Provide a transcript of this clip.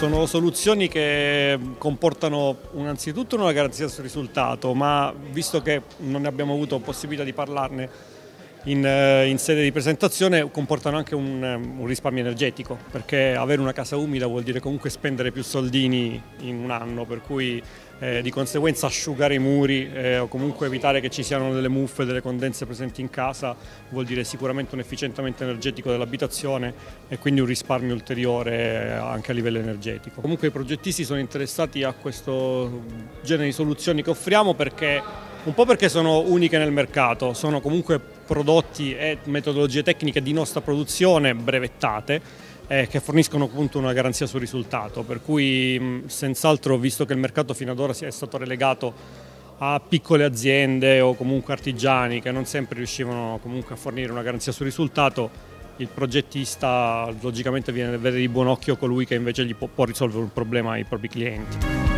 Sono soluzioni che comportano innanzitutto una garanzia sul risultato, ma visto che non abbiamo avuto possibilità di parlarne in, eh, in, sede di presentazione comportano anche un, un, risparmio energetico perché avere una casa umida vuol dire comunque spendere più soldini in un anno per cui eh, di conseguenza asciugare i muri eh, o comunque evitare che ci siano delle muffe, delle condense presenti in casa vuol dire sicuramente un efficientamento energetico dell'abitazione e quindi un risparmio ulteriore eh, anche a livello energetico. Comunque i progettisti sono interessati a questo genere di soluzioni che offriamo perché un po' perché sono uniche nel mercato, sono comunque prodotti e metodologie tecniche di nostra produzione brevettate eh, che forniscono appunto una garanzia sul risultato, per cui senz'altro visto che il mercato fino ad ora è stato relegato a piccole aziende o comunque artigiani che non sempre riuscivano comunque a fornire una garanzia sul risultato, il progettista logicamente viene a vedere di buon occhio colui che invece gli può, può risolvere un problema ai propri clienti.